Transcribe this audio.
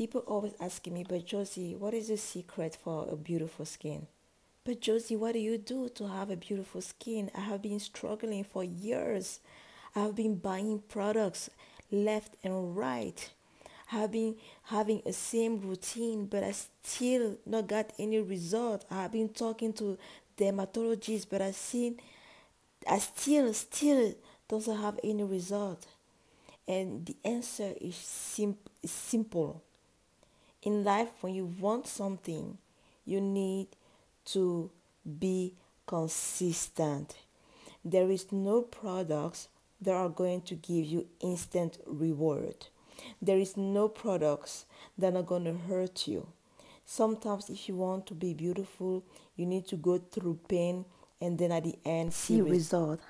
People always asking me, but Josie, what is the secret for a beautiful skin? But Josie, what do you do to have a beautiful skin? I have been struggling for years. I have been buying products left and right. I have been having a same routine, but I still not got any result. I have been talking to dermatologists, but I seen I still still doesn't have any result. And the answer is sim- simple. In life, when you want something, you need to be consistent. There is no products that are going to give you instant reward. There is no products that are going to hurt you. Sometimes if you want to be beautiful, you need to go through pain and then at the end see result.